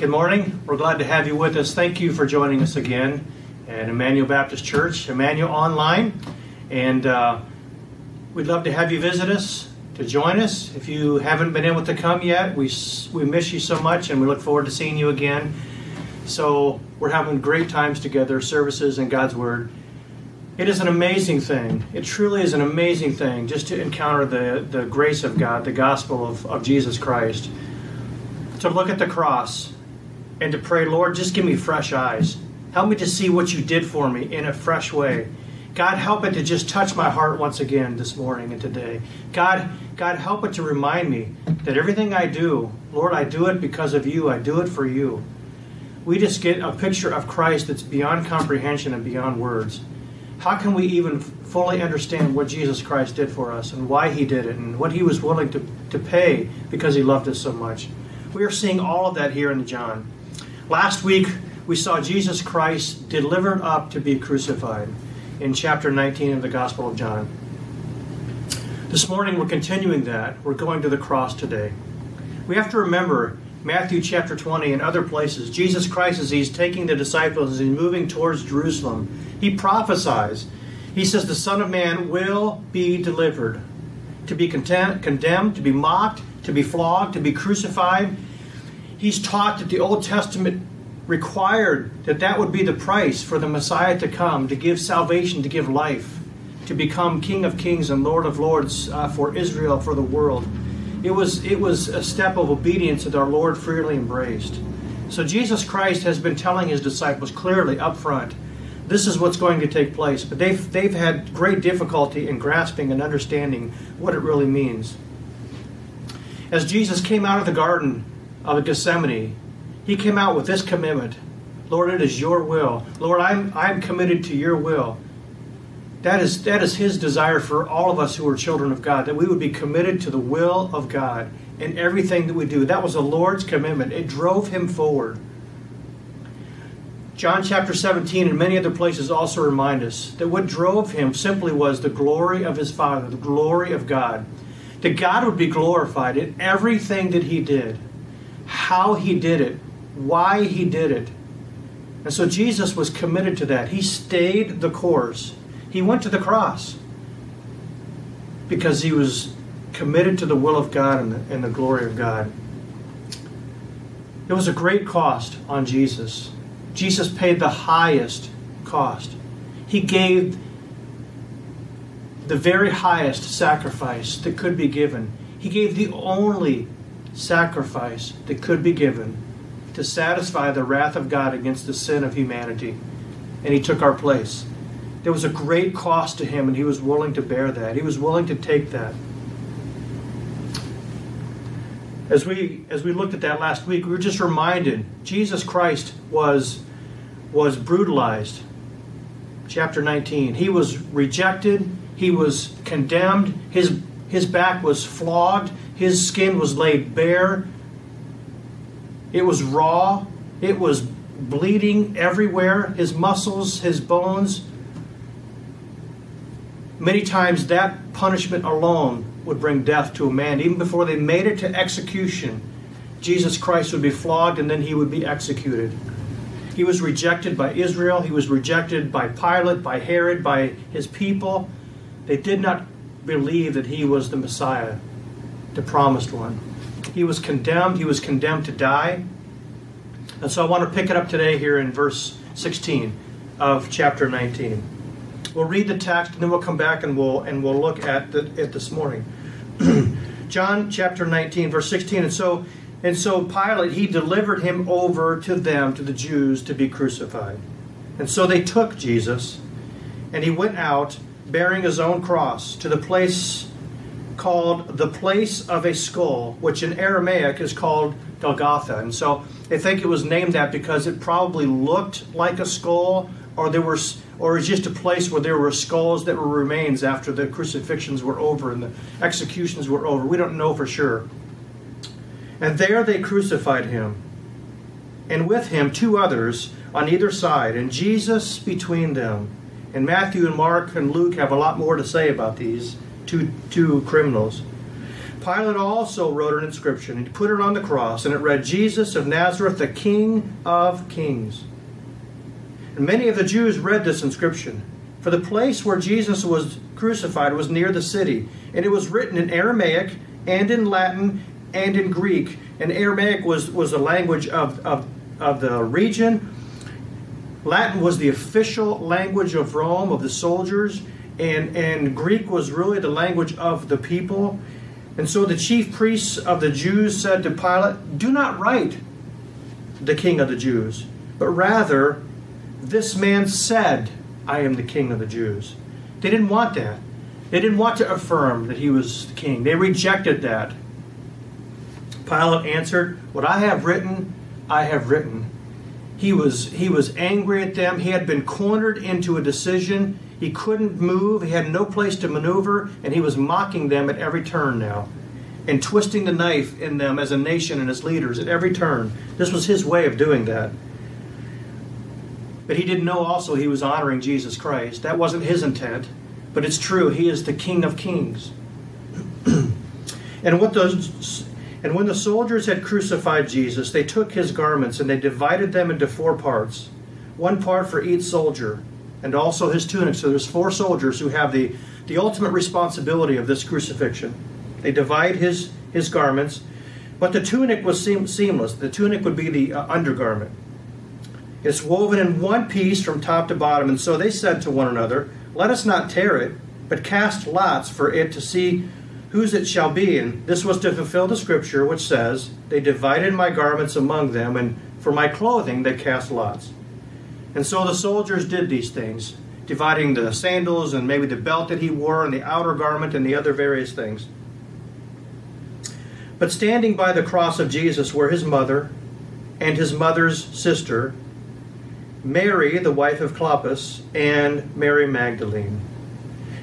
Good morning. We're glad to have you with us. Thank you for joining us again at Immanuel Baptist Church, Immanuel Online. And uh, we'd love to have you visit us, to join us. If you haven't been able to come yet, we, we miss you so much and we look forward to seeing you again. So we're having great times together, services and God's Word. It is an amazing thing. It truly is an amazing thing just to encounter the, the grace of God, the gospel of, of Jesus Christ. To look at the cross and to pray, Lord, just give me fresh eyes. Help me to see what you did for me in a fresh way. God, help it to just touch my heart once again this morning and today. God, God, help it to remind me that everything I do, Lord, I do it because of you. I do it for you. We just get a picture of Christ that's beyond comprehension and beyond words how can we even fully understand what Jesus Christ did for us and why he did it and what he was willing to, to pay because he loved us so much? We are seeing all of that here in John. Last week, we saw Jesus Christ delivered up to be crucified in chapter 19 of the Gospel of John. This morning, we're continuing that. We're going to the cross today. We have to remember Matthew chapter 20 and other places, Jesus Christ, as he's taking the disciples, as he's moving towards Jerusalem, he prophesies. He says, The Son of Man will be delivered, to be content, condemned, to be mocked, to be flogged, to be crucified. He's taught that the Old Testament required that that would be the price for the Messiah to come, to give salvation, to give life, to become King of Kings and Lord of Lords uh, for Israel, for the world. It was, it was a step of obedience that our Lord freely embraced. So Jesus Christ has been telling his disciples clearly up front, this is what's going to take place. But they've, they've had great difficulty in grasping and understanding what it really means. As Jesus came out of the Garden of Gethsemane, he came out with this commitment Lord, it is your will. Lord, I'm, I'm committed to your will. That is, that is his desire for all of us who are children of God, that we would be committed to the will of God in everything that we do. That was the Lord's commitment. It drove him forward. John chapter 17 and many other places also remind us that what drove him simply was the glory of his Father, the glory of God. That God would be glorified in everything that he did, how he did it, why he did it. And so Jesus was committed to that. He stayed the course. He went to the cross because he was committed to the will of God and the, and the glory of God. It was a great cost on Jesus. Jesus paid the highest cost. He gave the very highest sacrifice that could be given. He gave the only sacrifice that could be given to satisfy the wrath of God against the sin of humanity. And He took our place. There was a great cost to him, and he was willing to bear that. He was willing to take that. As we as we looked at that last week, we were just reminded Jesus Christ was was brutalized. Chapter 19. He was rejected, he was condemned, his his back was flogged, his skin was laid bare. It was raw, it was bleeding everywhere, his muscles, his bones Many times that punishment alone would bring death to a man. Even before they made it to execution, Jesus Christ would be flogged and then he would be executed. He was rejected by Israel, he was rejected by Pilate, by Herod, by his people. They did not believe that he was the Messiah, the promised one. He was condemned, he was condemned to die. And so I want to pick it up today here in verse 16 of chapter 19. We'll read the text and then we'll come back and we'll and we'll look at the, it this morning. John chapter 19 verse 16 and so and so Pilate he delivered him over to them to the Jews to be crucified. And so they took Jesus and he went out bearing his own cross to the place called the place of a skull, which in Aramaic is called Golgotha. And so they think it was named that because it probably looked like a skull or there were or is just a place where there were skulls that were remains after the crucifixions were over and the executions were over. We don't know for sure. And there they crucified him, and with him two others on either side, and Jesus between them. And Matthew and Mark and Luke have a lot more to say about these two, two criminals. Pilate also wrote an inscription and put it on the cross, and it read, Jesus of Nazareth, the King of Kings. And many of the Jews read this inscription, for the place where Jesus was crucified was near the city, and it was written in Aramaic and in Latin and in Greek. And Aramaic was, was the language of, of, of the region. Latin was the official language of Rome, of the soldiers, and, and Greek was really the language of the people. And so the chief priests of the Jews said to Pilate, Do not write the king of the Jews, but rather, this man said, I am the king of the Jews. They didn't want that. They didn't want to affirm that he was the king. They rejected that. Pilate answered, What I have written, I have written. He was, he was angry at them. He had been cornered into a decision. He couldn't move. He had no place to maneuver, and he was mocking them at every turn now and twisting the knife in them as a nation and as leaders at every turn. This was his way of doing that. But he didn't know also he was honoring Jesus Christ. That wasn't his intent, but it's true. He is the King of Kings. and what those and when the soldiers had crucified Jesus, they took his garments and they divided them into four parts, one part for each soldier, and also his tunic. So there's four soldiers who have the, the ultimate responsibility of this crucifixion. They divide his, his garments, but the tunic was seam, seamless. The tunic would be the uh, undergarment. It's woven in one piece from top to bottom, and so they said to one another, Let us not tear it, but cast lots for it to see whose it shall be. And this was to fulfill the scripture which says, They divided my garments among them, and for my clothing they cast lots. And so the soldiers did these things, dividing the sandals and maybe the belt that he wore, and the outer garment, and the other various things. But standing by the cross of Jesus were his mother and his mother's sister, Mary, the wife of Clopas, and Mary Magdalene.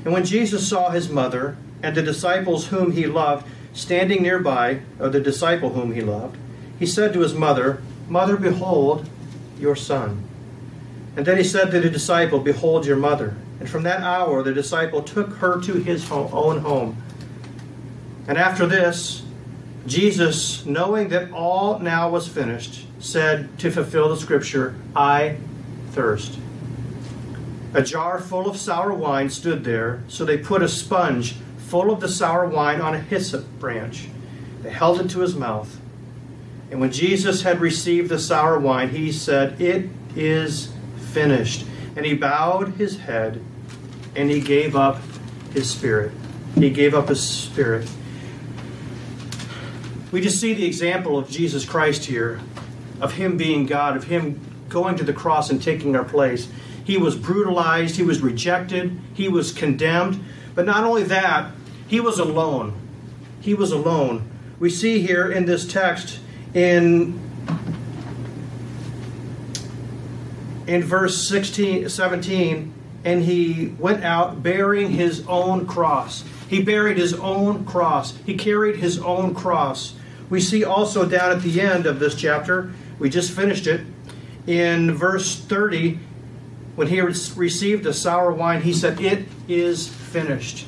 And when Jesus saw his mother, and the disciples whom he loved standing nearby, or the disciple whom he loved, he said to his mother, Mother, behold your son. And then he said to the disciple, Behold your mother. And from that hour the disciple took her to his own home. And after this, Jesus, knowing that all now was finished, said to fulfill the scripture, I thirst. A jar full of sour wine stood there, so they put a sponge full of the sour wine on a hyssop branch. They held it to his mouth. And when Jesus had received the sour wine, he said, It is finished. And he bowed his head and he gave up his spirit. He gave up his spirit. We just see the example of Jesus Christ here, of him being God, of him going to the cross and taking our place. He was brutalized, he was rejected, he was condemned. But not only that, he was alone. He was alone. We see here in this text in in verse 16 17 and he went out bearing his own cross. He buried his own cross. He carried his own cross. We see also down at the end of this chapter, we just finished it, in verse 30, when he received the sour wine, he said, It is finished.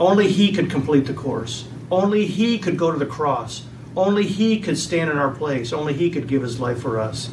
Only He could complete the course. Only He could go to the cross. Only He could stand in our place. Only He could give His life for us.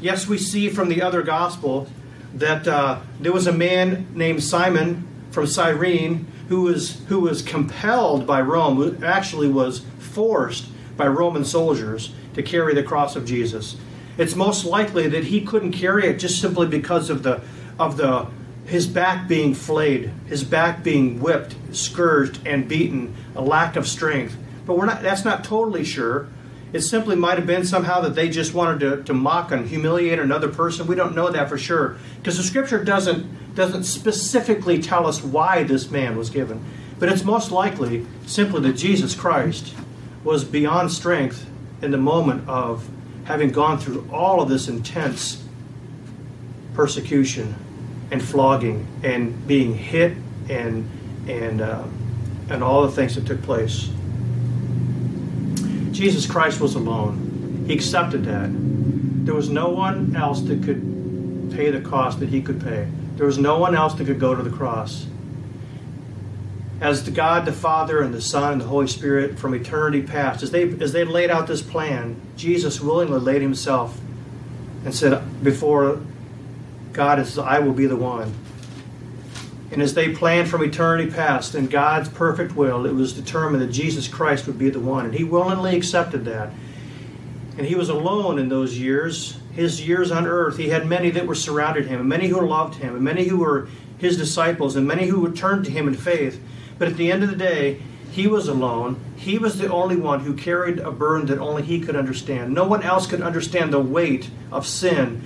Yes, we see from the other gospel that uh, there was a man named Simon from Cyrene who was who was compelled by Rome, who actually was forced by Roman soldiers to carry the cross of Jesus. It's most likely that he couldn't carry it just simply because of the of the his back being flayed, his back being whipped, scourged, and beaten, a lack of strength. But we're not that's not totally sure. It simply might have been somehow that they just wanted to, to mock and humiliate another person. We don't know that for sure. Because the scripture doesn't doesn't specifically tell us why this man was given. But it's most likely simply that Jesus Christ was beyond strength in the moment of having gone through all of this intense persecution and flogging and being hit and and uh, and all the things that took place. Jesus Christ was alone. He accepted that. There was no one else that could pay the cost that he could pay. There was no one else that could go to the cross. as the God the Father and the Son and the Holy Spirit from eternity past, as they as they laid out this plan, Jesus willingly laid himself and said before God is I will be the one. And as they planned from eternity past in God's perfect will, it was determined that Jesus Christ would be the one. And he willingly accepted that. And he was alone in those years, his years on earth. He had many that were surrounded him, and many who loved him, and many who were his disciples, and many who would turn to him in faith. But at the end of the day, he was alone. He was the only one who carried a burden that only he could understand. No one else could understand the weight of sin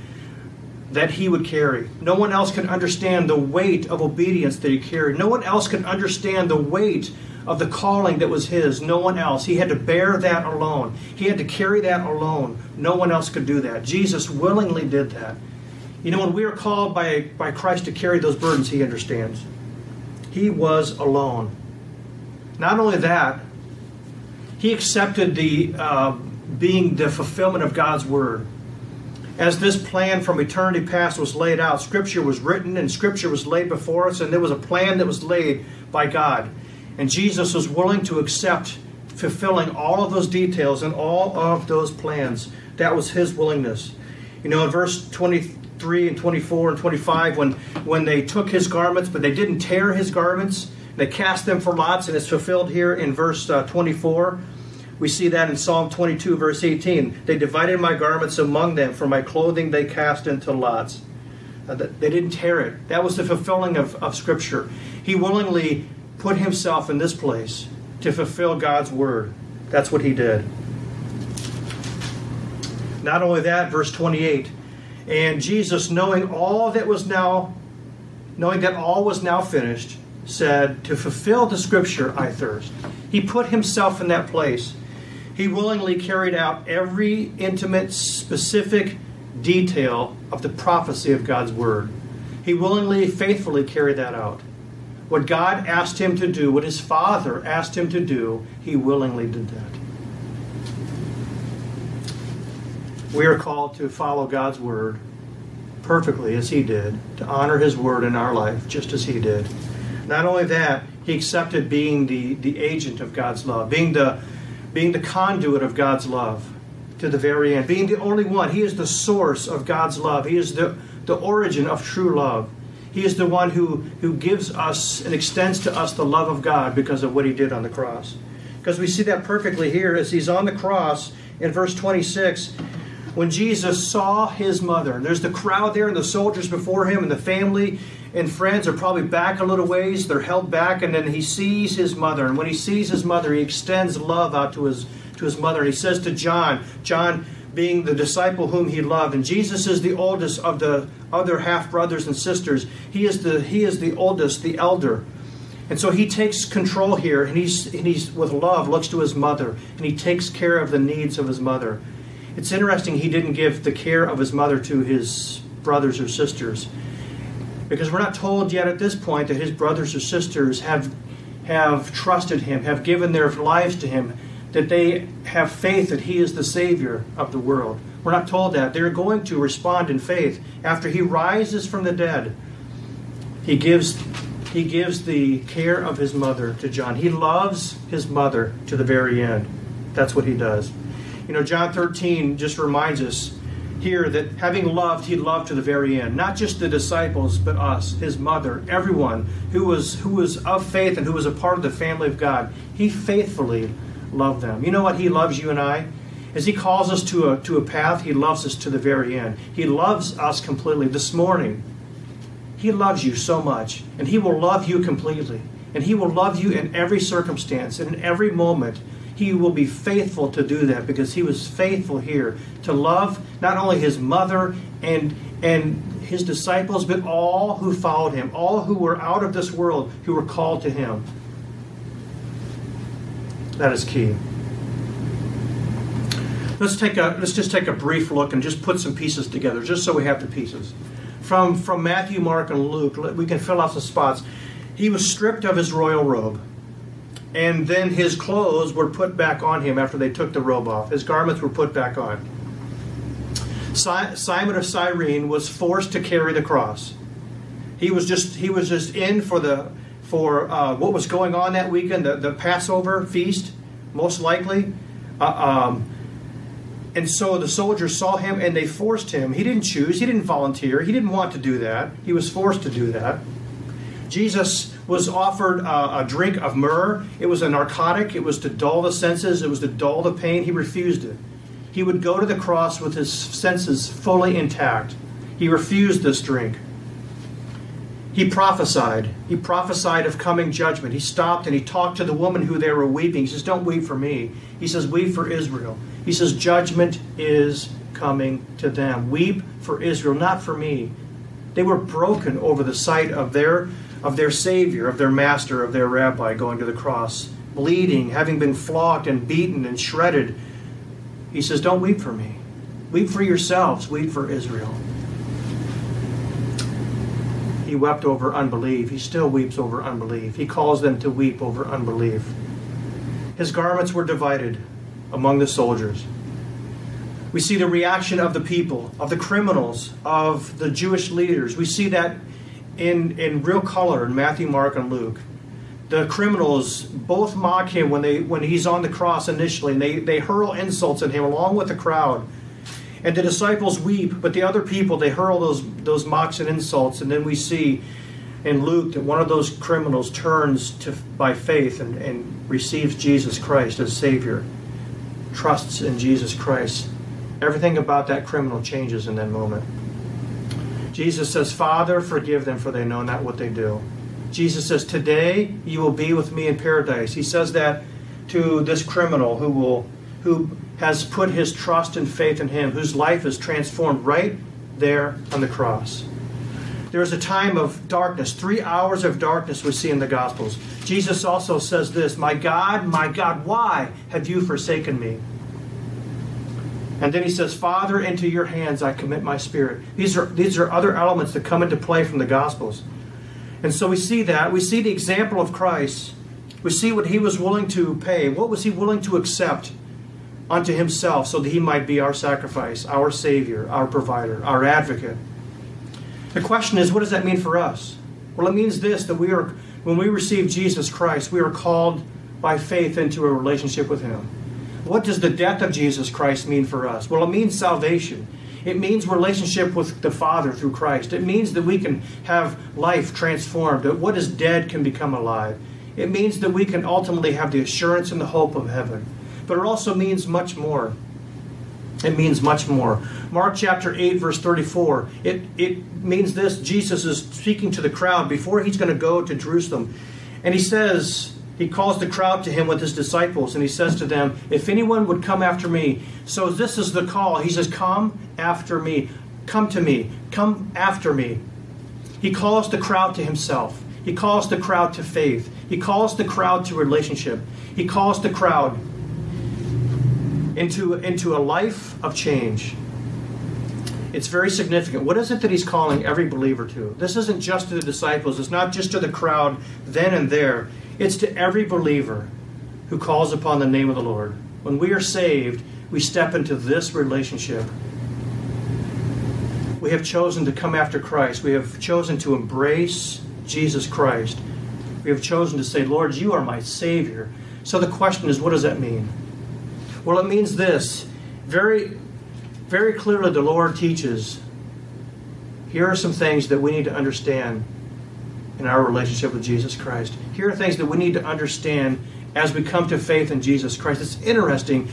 that he would carry. No one else could understand the weight of obedience that he carried. No one else could understand the weight of the calling that was his. No one else. He had to bear that alone. He had to carry that alone. No one else could do that. Jesus willingly did that. You know, when we are called by, by Christ to carry those burdens, he understands. He was alone. Not only that, he accepted the uh, being the fulfillment of God's word as this plan from eternity past was laid out, Scripture was written and Scripture was laid before us, and there was a plan that was laid by God. And Jesus was willing to accept fulfilling all of those details and all of those plans. That was his willingness. You know, in verse 23 and 24 and 25, when, when they took his garments, but they didn't tear his garments, they cast them for lots, and it's fulfilled here in verse uh, 24. We see that in Psalm 22, verse 18. They divided my garments among them, for my clothing they cast into lots. Uh, they didn't tear it. That was the fulfilling of, of Scripture. He willingly put himself in this place to fulfill God's word. That's what he did. Not only that, verse 28. And Jesus, knowing all that was now, knowing that all was now finished, said, To fulfill the scripture, I thirst. He put himself in that place. He willingly carried out every intimate, specific detail of the prophecy of God's Word. He willingly, faithfully carried that out. What God asked him to do, what his Father asked him to do, he willingly did that. We are called to follow God's Word perfectly as he did, to honor his Word in our life just as he did. Not only that, he accepted being the, the agent of God's love, being the being the conduit of God's love to the very end, being the only one. He is the source of God's love. He is the, the origin of true love. He is the one who, who gives us and extends to us the love of God because of what he did on the cross. Because we see that perfectly here as he's on the cross in verse 26 when Jesus saw his mother. And there's the crowd there and the soldiers before him and the family and friends are probably back a little ways. They're held back, and then he sees his mother. And when he sees his mother, he extends love out to his to his mother. He says to John, John being the disciple whom he loved, and Jesus is the oldest of the other half brothers and sisters. He is the he is the oldest, the elder. And so he takes control here, and he's, and he's with love looks to his mother, and he takes care of the needs of his mother. It's interesting he didn't give the care of his mother to his brothers or sisters because we're not told yet at this point that his brothers or sisters have have trusted him, have given their lives to him, that they have faith that he is the savior of the world. We're not told that. They're going to respond in faith after he rises from the dead. He gives he gives the care of his mother to John. He loves his mother to the very end. That's what he does. You know, John 13 just reminds us here that having loved, he loved to the very end. Not just the disciples, but us, his mother, everyone who was who was of faith and who was a part of the family of God. He faithfully loved them. You know what? He loves you and I. As he calls us to a to a path, he loves us to the very end. He loves us completely. This morning, he loves you so much, and he will love you completely. And he will love you in every circumstance and in every moment he will be faithful to do that because he was faithful here to love not only his mother and and his disciples but all who followed him all who were out of this world who were called to him. That is key. Let's take a let's just take a brief look and just put some pieces together just so we have the pieces. From from Matthew Mark and Luke we can fill out the spots. He was stripped of his royal robe and then his clothes were put back on him after they took the robe off. His garments were put back on. Simon of Cyrene was forced to carry the cross. He was just he was just in for the for uh, what was going on that weekend, the, the Passover feast, most likely. Uh, um, and so the soldiers saw him and they forced him. He didn't choose, he didn't volunteer, he didn't want to do that. He was forced to do that. Jesus was offered a, a drink of myrrh. It was a narcotic, it was to dull the senses, it was to dull the pain. He refused it. He would go to the cross with his senses fully intact. He refused this drink. He prophesied. He prophesied of coming judgment. He stopped and he talked to the woman who they were weeping. He says, Don't weep for me. He says, Weep for Israel. He says, Judgment is coming to them. Weep for Israel, not for me. They were broken over the sight of their of their Savior, of their Master, of their Rabbi going to the cross, bleeding, having been flogged and beaten and shredded. He says, Don't weep for me. Weep for yourselves. Weep for Israel. He wept over unbelief. He still weeps over unbelief. He calls them to weep over unbelief. His garments were divided among the soldiers. We see the reaction of the people, of the criminals, of the Jewish leaders. We see that in, in real color in Matthew, Mark, and Luke. The criminals both mock him when, they, when he's on the cross initially, and they, they hurl insults at him along with the crowd. And the disciples weep, but the other people, they hurl those, those mocks and insults. And then we see in Luke that one of those criminals turns to, by faith and, and receives Jesus Christ as Savior, trusts in Jesus Christ. Everything about that criminal changes in that moment. Jesus says, Father, forgive them, for they know not what they do. Jesus says, Today you will be with me in paradise. He says that to this criminal who will who has put his trust and faith in him, whose life is transformed right there on the cross. There is a time of darkness, three hours of darkness we see in the Gospels. Jesus also says this My God, my God, why have you forsaken me? And then he says, Father, into your hands I commit my spirit. These are, these are other elements that come into play from the Gospels. And so we see that. We see the example of Christ. We see what he was willing to pay. What was he willing to accept unto himself so that he might be our sacrifice, our Savior, our provider, our advocate? The question is, what does that mean for us? Well, it means this that we are, when we receive Jesus Christ, we are called by faith into a relationship with him. What does the death of Jesus Christ mean for us? Well, it means salvation. It means relationship with the Father through Christ. It means that we can have life transformed, that what is dead can become alive. It means that we can ultimately have the assurance and the hope of heaven. But it also means much more. It means much more. Mark chapter 8, verse 34, it, it means this Jesus is speaking to the crowd before he's going to go to Jerusalem. And he says, he calls the crowd to him with his disciples and he says to them, If anyone would come after me, so this is the call. He says, Come after me. Come to me. Come after me. He calls the crowd to himself. He calls the crowd to faith. He calls the crowd to relationship. He calls the crowd into, into a life of change. It's very significant. What is it that he's calling every believer to? This isn't just to the disciples, it's not just to the crowd then and there. It's to every believer who calls upon the name of the Lord. When we are saved, we step into this relationship. We have chosen to come after Christ. We have chosen to embrace Jesus Christ. We have chosen to say, Lord, you are my Savior. So the question is, what does that mean? Well, it means this. Very, very clearly, the Lord teaches here are some things that we need to understand in our relationship with Jesus Christ. Here are things that we need to understand as we come to faith in Jesus Christ. It's interesting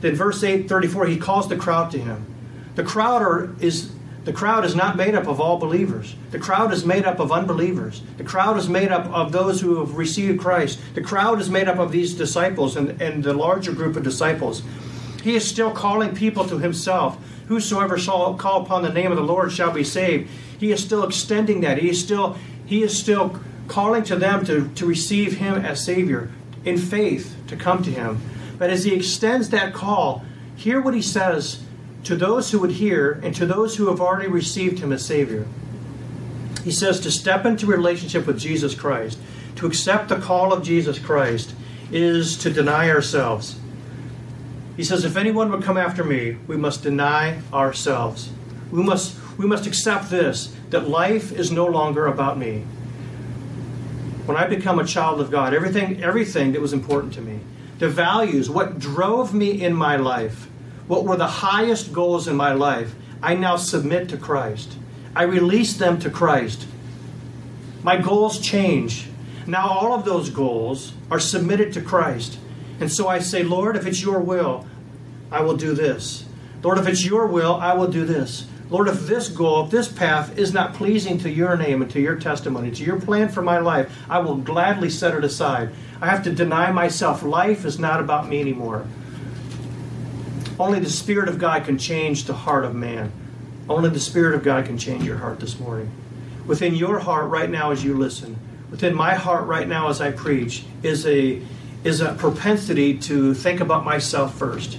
that verse 8, 34, he calls the crowd to him. The crowd are, is the crowd is not made up of all believers. The crowd is made up of unbelievers. The crowd is made up of those who have received Christ. The crowd is made up of these disciples and, and the larger group of disciples. He is still calling people to himself. Whosoever shall call upon the name of the Lord shall be saved. He is still extending that. He is still he is still calling to them to, to receive him as Savior in faith to come to him. But as he extends that call, hear what he says to those who would hear and to those who have already received him as Savior. He says to step into relationship with Jesus Christ, to accept the call of Jesus Christ, is to deny ourselves. He says, if anyone would come after me, we must deny ourselves. We must, we must accept this that life is no longer about me. When I become a child of God, everything, everything that was important to me, the values, what drove me in my life, what were the highest goals in my life, I now submit to Christ. I release them to Christ. My goals change. Now all of those goals are submitted to Christ. And so I say, Lord, if it's your will, I will do this. Lord, if it's your will, I will do this. Lord, if this goal, if this path is not pleasing to your name and to your testimony, to your plan for my life, I will gladly set it aside. I have to deny myself. Life is not about me anymore. Only the Spirit of God can change the heart of man. Only the Spirit of God can change your heart this morning. Within your heart right now as you listen, within my heart right now as I preach, is a is a propensity to think about myself first.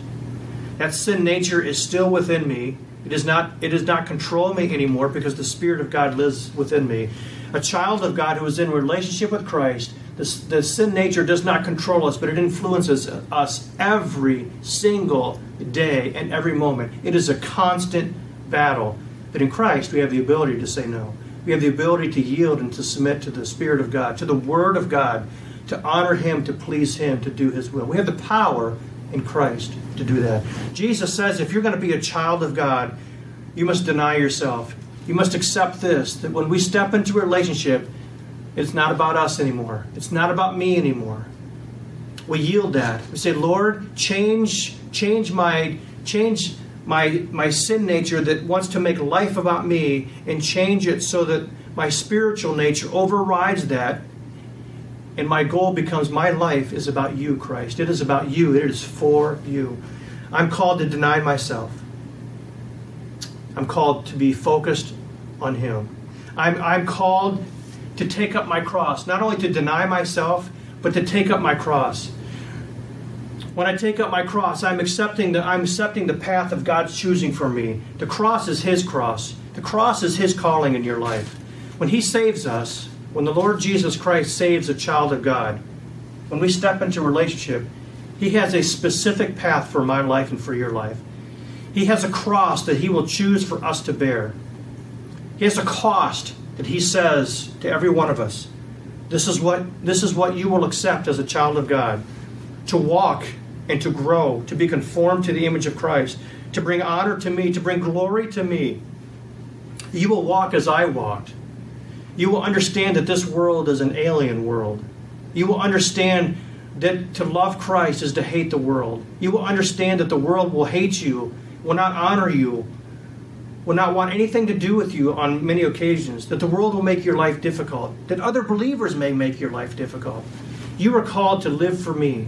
That sin nature is still within me it is not it does not control me anymore because the Spirit of God lives within me. A child of God who is in relationship with Christ, the, the sin nature does not control us, but it influences us every single day and every moment. It is a constant battle. But in Christ, we have the ability to say no. We have the ability to yield and to submit to the Spirit of God, to the Word of God, to honor Him, to please Him, to do His will. We have the power in Christ to do that. Jesus says if you're going to be a child of God, you must deny yourself. You must accept this that when we step into a relationship, it's not about us anymore. It's not about me anymore. We yield that. We say, Lord, change, change my, change my, my sin nature that wants to make life about me, and change it so that my spiritual nature overrides that and my goal becomes my life is about you, Christ. It is about you, it is for you. I'm called to deny myself. I'm called to be focused on Him. I'm, I'm called to take up my cross, not only to deny myself, but to take up my cross. When I take up my cross, I'm accepting the, I'm accepting the path of God's choosing for me. The cross is His cross. The cross is His calling in your life. When He saves us, when the Lord Jesus Christ saves a child of God, when we step into relationship, He has a specific path for my life and for your life. He has a cross that He will choose for us to bear. He has a cost that He says to every one of us. This is what this is what you will accept as a child of God. To walk and to grow, to be conformed to the image of Christ, to bring honor to me, to bring glory to me. You will walk as I walked. You will understand that this world is an alien world. You will understand that to love Christ is to hate the world. You will understand that the world will hate you, will not honor you, will not want anything to do with you on many occasions, that the world will make your life difficult, that other believers may make your life difficult. You are called to live for me.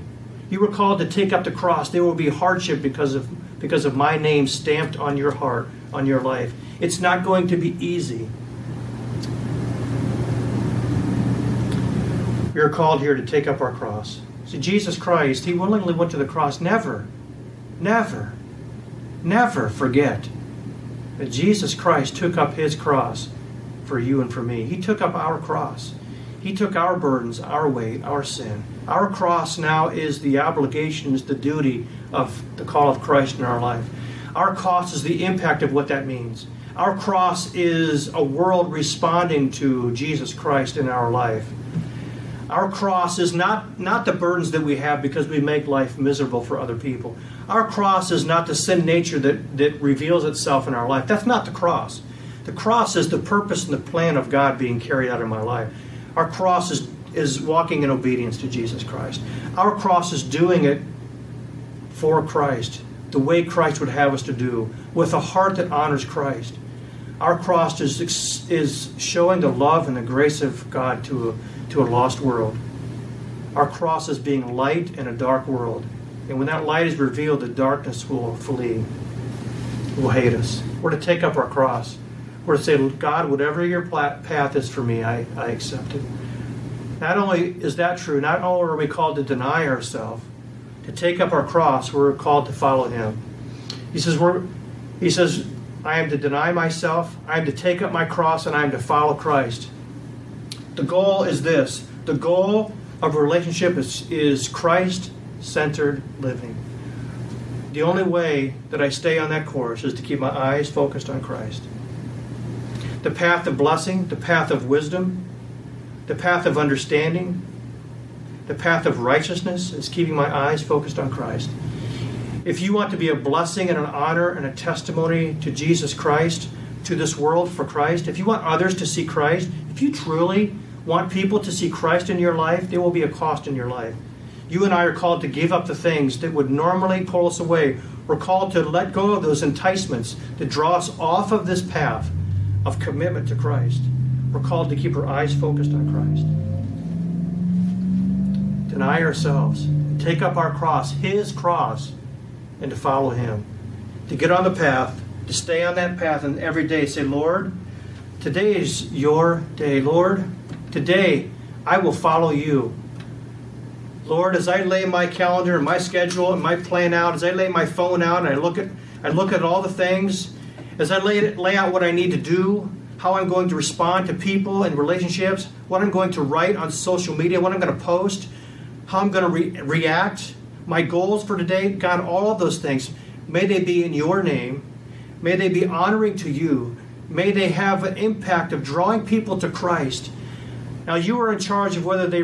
You are called to take up the cross. There will be hardship because of because of my name stamped on your heart, on your life. It's not going to be easy. We are called here to take up our cross. See, Jesus Christ, He willingly went to the cross. Never, never, never forget that Jesus Christ took up His cross for you and for me. He took up our cross. He took our burdens, our weight, our sin. Our cross now is the obligation, is the duty of the call of Christ in our life. Our cross is the impact of what that means. Our cross is a world responding to Jesus Christ in our life. Our cross is not, not the burdens that we have because we make life miserable for other people. Our cross is not the sin nature that, that reveals itself in our life. That's not the cross. The cross is the purpose and the plan of God being carried out in my life. Our cross is, is walking in obedience to Jesus Christ. Our cross is doing it for Christ, the way Christ would have us to do, with a heart that honors Christ. Our cross is, is showing the love and the grace of God to a to a lost world. Our cross is being light in a dark world. And when that light is revealed, the darkness will flee, will hate us. We're to take up our cross. We're to say, God, whatever your path is for me, I, I accept it. Not only is that true, not only are we called to deny ourselves, to take up our cross, we're called to follow Him. He says, we're, he says, I am to deny myself, I am to take up my cross, and I am to follow Christ. The goal is this the goal of relationship is, is Christ centered living. The only way that I stay on that course is to keep my eyes focused on Christ. The path of blessing, the path of wisdom, the path of understanding, the path of righteousness is keeping my eyes focused on Christ. If you want to be a blessing and an honor and a testimony to Jesus Christ, to this world for Christ, if you want others to see Christ, if you truly want people to see Christ in your life, there will be a cost in your life. You and I are called to give up the things that would normally pull us away. We're called to let go of those enticements that draw us off of this path of commitment to Christ. We're called to keep our eyes focused on Christ. Deny ourselves, take up our cross, His cross, and to follow Him. To get on the path, to stay on that path, and every day say, Lord, today is your day. Lord, today I will follow you. Lord, as I lay my calendar and my schedule and my plan out, as I lay my phone out and I look at I look at all the things, as I lay, lay out what I need to do, how I'm going to respond to people and relationships, what I'm going to write on social media, what I'm going to post, how I'm going to re- react, my goals for today, God, all of those things, may they be in your name. May they be honoring to you. May they have an impact of drawing people to Christ. Now you are in charge of whether they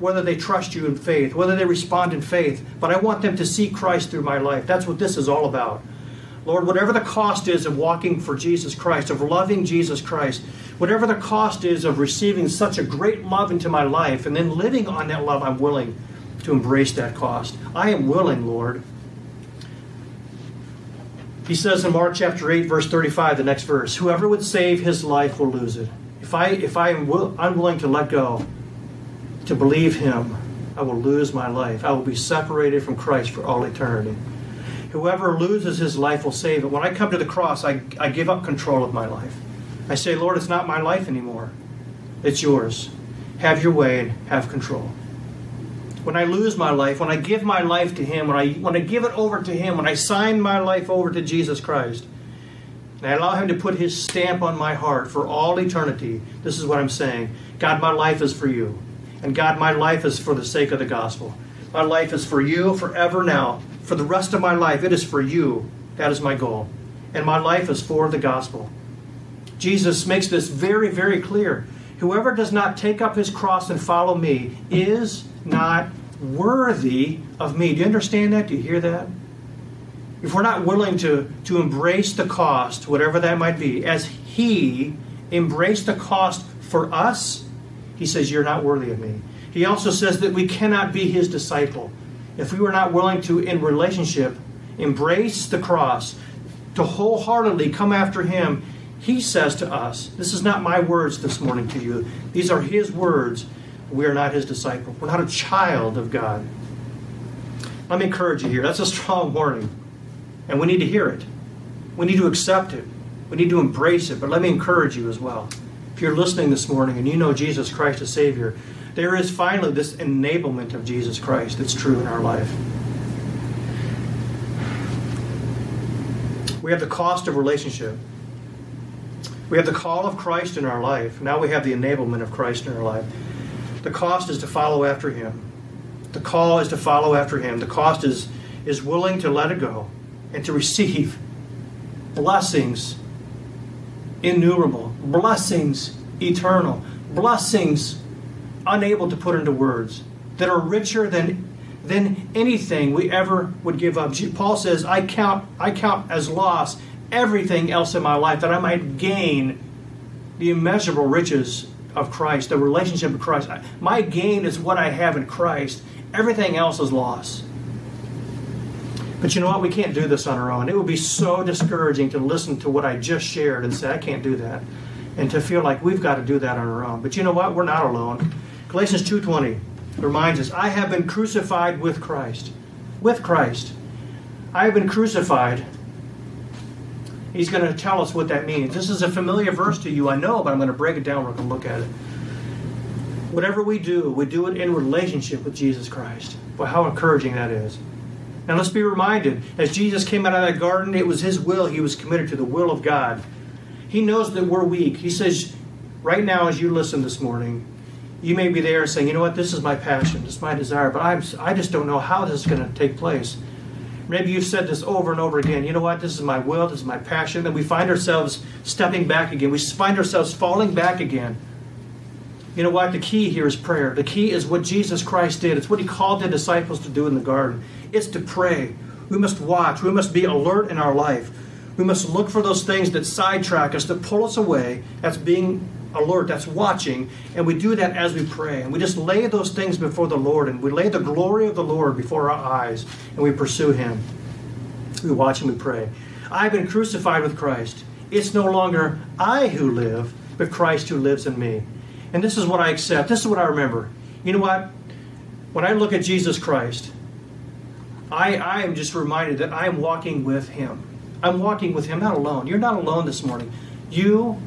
whether they trust you in faith, whether they respond in faith, but I want them to see Christ through my life. That's what this is all about. Lord, whatever the cost is of walking for Jesus Christ, of loving Jesus Christ, whatever the cost is of receiving such a great love into my life and then living on that love, I'm willing to embrace that cost. I am willing, Lord. He says in Mark chapter 8, verse 35, the next verse, whoever would save his life will lose it. If I if I am will, unwilling to let go, to believe him, I will lose my life. I will be separated from Christ for all eternity. Whoever loses his life will save it. When I come to the cross, I, I give up control of my life. I say, Lord, it's not my life anymore. It's yours. Have your way and have control when I lose my life, when I give my life to Him, when I, when I give it over to Him, when I sign my life over to Jesus Christ, and I allow Him to put His stamp on my heart for all eternity, this is what I'm saying God, my life is for you. And God, my life is for the sake of the gospel. My life is for you forever now. For the rest of my life, it is for you. That is my goal. And my life is for the gospel. Jesus makes this very, very clear. Whoever does not take up his cross and follow me is not worthy of me. Do you understand that? Do you hear that? If we're not willing to, to embrace the cost, whatever that might be, as He embraced the cost for us, He says, You're not worthy of me. He also says that we cannot be His disciple. If we were not willing to, in relationship, embrace the cross, to wholeheartedly come after Him, He says to us, This is not my words this morning to you, these are His words we are not his disciple. We're not a child of God. Let me encourage you here. That's a strong warning. And we need to hear it. We need to accept it. We need to embrace it. But let me encourage you as well. If you're listening this morning and you know Jesus Christ as Savior, there is finally this enablement of Jesus Christ that's true in our life. We have the cost of relationship. We have the call of Christ in our life. Now we have the enablement of Christ in our life. The cost is to follow after him. The call is to follow after him. The cost is, is willing to let it go and to receive blessings innumerable, blessings eternal, blessings unable to put into words that are richer than than anything we ever would give up. Paul says, I count I count as loss everything else in my life that I might gain the immeasurable riches of Christ, the relationship of Christ. My gain is what I have in Christ. Everything else is loss. But you know what? We can't do this on our own. It would be so discouraging to listen to what I just shared and say, I can't do that. And to feel like we've got to do that on our own. But you know what? We're not alone. Galatians 2.20 reminds us, I have been crucified with Christ. With Christ. I have been crucified He's going to tell us what that means. This is a familiar verse to you, I know, but I'm going to break it down. We're going to look at it. Whatever we do, we do it in relationship with Jesus Christ. But how encouraging that is. Now let's be reminded, as Jesus came out of that garden, it was his will. He was committed to the will of God. He knows that we're weak. He says, right now, as you listen this morning, you may be there saying, you know what, this is my passion, this is my desire, but I'm, I just don't know how this is going to take place. Maybe you've said this over and over again. You know what? This is my will. This is my passion. And we find ourselves stepping back again. We find ourselves falling back again. You know what? The key here is prayer. The key is what Jesus Christ did. It's what he called the disciples to do in the garden. It's to pray. We must watch. We must be alert in our life. We must look for those things that sidetrack us, that pull us away. That's being alert, that's watching. And we do that as we pray. And we just lay those things before the Lord. And we lay the glory of the Lord before our eyes. And we pursue Him. We watch and we pray. I've been crucified with Christ. It's no longer I who live, but Christ who lives in me. And this is what I accept. This is what I remember. You know what? When I look at Jesus Christ, I, I am just reminded that I am walking with Him. I'm walking with Him, not alone. You're not alone this morning. You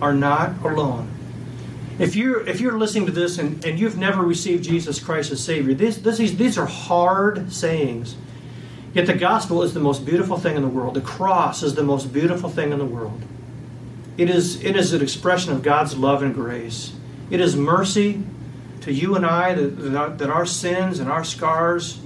are not alone. If you're if you're listening to this and, and you've never received Jesus Christ as Savior, this, this, these are hard sayings. Yet the gospel is the most beautiful thing in the world. The cross is the most beautiful thing in the world. It is, it is an expression of God's love and grace. It is mercy to you and I that, that our sins and our scars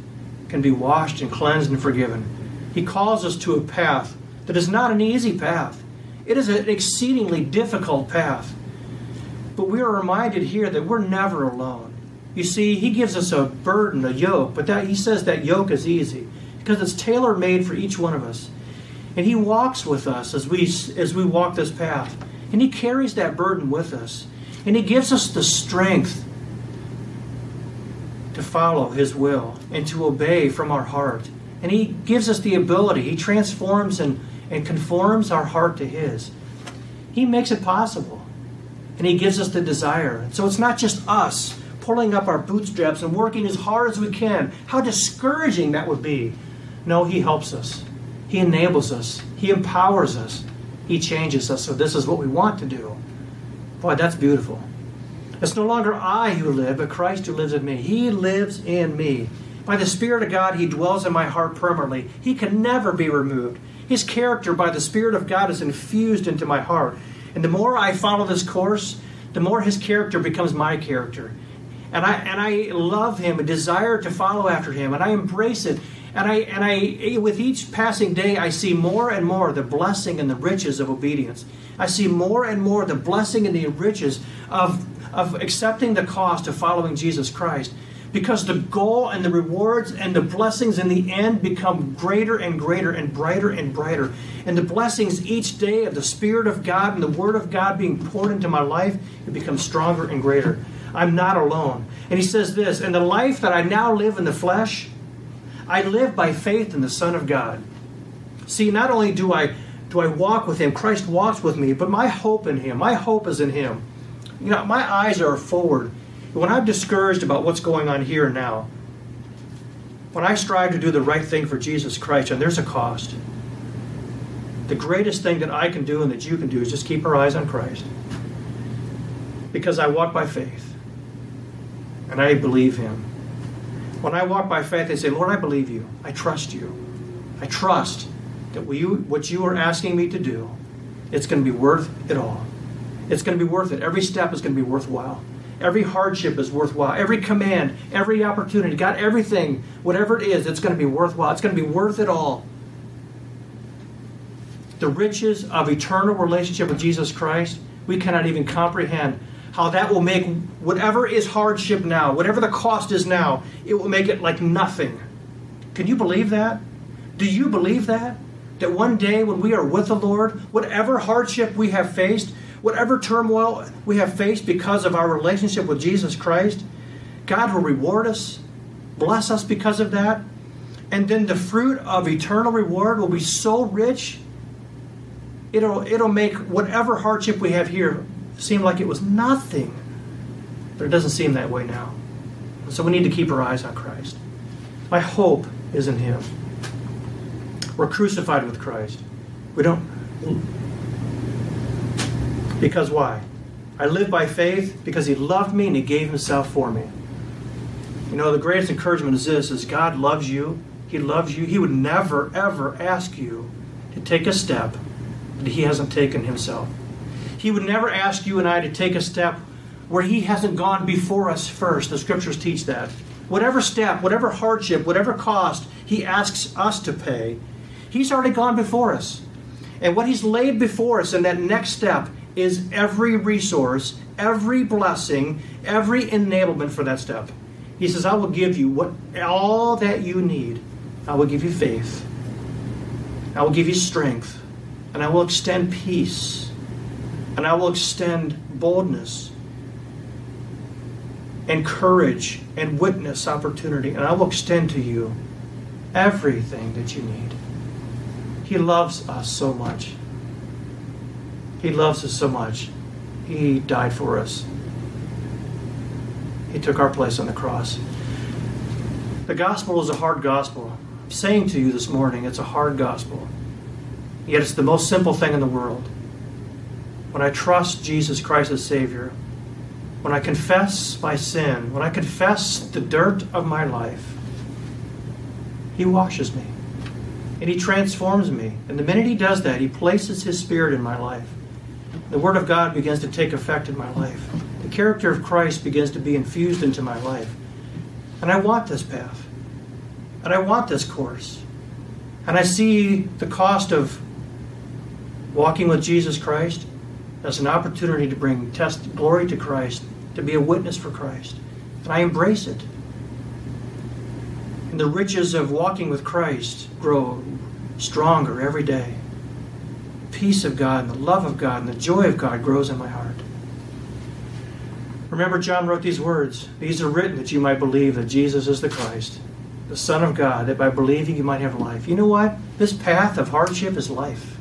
can be washed and cleansed and forgiven. He calls us to a path that is not an easy path. It is an exceedingly difficult path. But we are reminded here that we're never alone. You see, he gives us a burden, a yoke, but that he says that yoke is easy because it's tailor made for each one of us. And he walks with us as we as we walk this path. And he carries that burden with us. And he gives us the strength to follow his will and to obey from our heart. And he gives us the ability. He transforms and, and conforms our heart to his. He makes it possible. And he gives us the desire. So it's not just us pulling up our bootstraps and working as hard as we can. How discouraging that would be. No, he helps us. He enables us. He empowers us. He changes us. So this is what we want to do. Boy, that's beautiful. It's no longer I who live, but Christ who lives in me. He lives in me. By the Spirit of God, He dwells in my heart permanently. He can never be removed. His character, by the Spirit of God, is infused into my heart. And the more I follow this course, the more His character becomes my character. And I, and I love Him and desire to follow after Him, and I embrace it. And I, and I, with each passing day, I see more and more the blessing and the riches of obedience. I see more and more the blessing and the riches of, of accepting the cost of following Jesus Christ. Because the goal and the rewards and the blessings in the end become greater and greater and brighter and brighter. And the blessings each day of the Spirit of God and the Word of God being poured into my life, it becomes stronger and greater. I'm not alone. And he says this, and the life that I now live in the flesh, I live by faith in the Son of God. See, not only do I do I walk with him, Christ walks with me, but my hope in him, my hope is in him. You know, my eyes are forward. When I'm discouraged about what's going on here and now, when I strive to do the right thing for Jesus Christ, and there's a cost, the greatest thing that I can do and that you can do is just keep our eyes on Christ. Because I walk by faith and I believe him. When I walk by faith, I say, Lord, I believe you. I trust you. I trust that what you are asking me to do, it's going to be worth it all. It's going to be worth it. Every step is going to be worthwhile. Every hardship is worthwhile. Every command, every opportunity, God, everything, whatever it is, it's going to be worthwhile. It's going to be worth it all. The riches of eternal relationship with Jesus Christ, we cannot even comprehend how that will make whatever is hardship now, whatever the cost is now, it will make it like nothing. Can you believe that? Do you believe that? That one day when we are with the Lord, whatever hardship we have faced, whatever turmoil we have faced because of our relationship with Jesus Christ, God will reward us, bless us because of that. And then the fruit of eternal reward will be so rich, it'll, it'll make whatever hardship we have here seem like it was nothing. But it doesn't seem that way now. So we need to keep our eyes on Christ. My hope is in Him. We're crucified with Christ. We don't. Because why? I live by faith because He loved me and He gave Himself for me. You know, the greatest encouragement is this is God loves you. He loves you. He would never, ever ask you to take a step that He hasn't taken Himself. He would never ask you and I to take a step where He hasn't gone before us first. The scriptures teach that. Whatever step, whatever hardship, whatever cost He asks us to pay, He's already gone before us. And what He's laid before us in that next step is every resource, every blessing, every enablement for that step. He says, I will give you what all that you need. I will give you faith. I will give you strength. And I will extend peace. And I will extend boldness and courage and witness opportunity. And I will extend to you everything that you need. He loves us so much. He loves us so much. He died for us. He took our place on the cross. The gospel is a hard gospel. I'm saying to you this morning, it's a hard gospel. Yet it's the most simple thing in the world. When I trust Jesus Christ as Savior, when I confess my sin, when I confess the dirt of my life, He washes me and He transforms me. And the minute He does that, He places His Spirit in my life. The Word of God begins to take effect in my life. The character of Christ begins to be infused into my life. And I want this path. And I want this course. And I see the cost of walking with Jesus Christ as an opportunity to bring test glory to Christ, to be a witness for Christ. And I embrace it. And the riches of walking with Christ grow stronger every day. Peace of God and the love of God and the joy of God grows in my heart. Remember, John wrote these words These are written that you might believe that Jesus is the Christ, the Son of God, that by believing you might have life. You know what? This path of hardship is life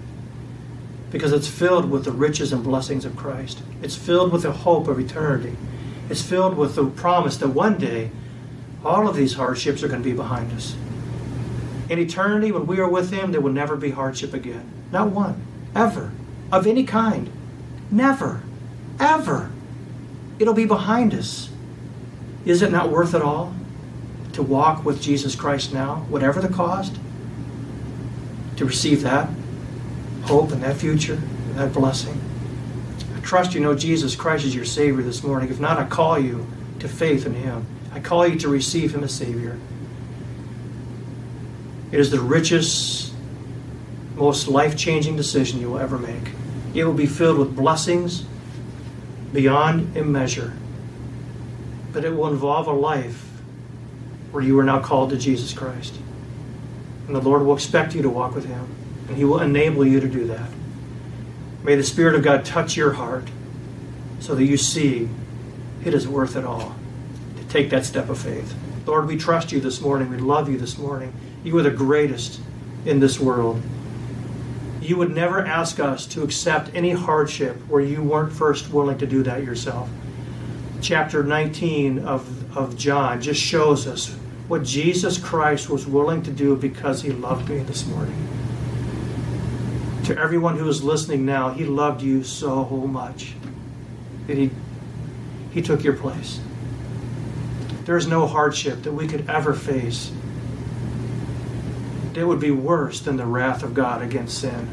because it's filled with the riches and blessings of Christ. It's filled with the hope of eternity. It's filled with the promise that one day all of these hardships are going to be behind us. In eternity, when we are with Him, there will never be hardship again. Not one. Ever. Of any kind. Never. Ever. It'll be behind us. Is it not worth it all to walk with Jesus Christ now, whatever the cost? To receive that hope and that future and that blessing. I trust you know Jesus Christ is your Savior this morning. If not, I call you to faith in Him. I call you to receive Him as Savior. It is the richest, most life changing decision you will ever make. It will be filled with blessings beyond measure. But it will involve a life where you are now called to Jesus Christ. And the Lord will expect you to walk with Him, and He will enable you to do that. May the Spirit of God touch your heart so that you see it is worth it all to take that step of faith. Lord, we trust you this morning. We love you this morning. You are the greatest in this world. You would never ask us to accept any hardship where you weren't first willing to do that yourself. Chapter 19 of, of John just shows us what Jesus Christ was willing to do because he loved me this morning. To everyone who is listening now, he loved you so much that he, he took your place. There's no hardship that we could ever face that would be worse than the wrath of God against sin.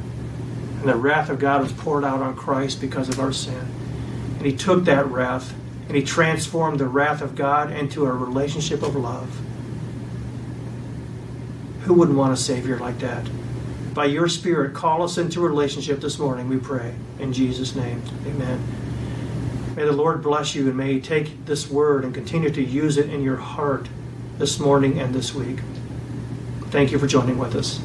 And the wrath of God was poured out on Christ because of our sin. And he took that wrath and he transformed the wrath of God into a relationship of love. Who wouldn't want a Savior like that? By your Spirit, call us into relationship this morning, we pray. In Jesus' name, amen. May the Lord bless you and may He take this word and continue to use it in your heart this morning and this week. Thank you for joining with us.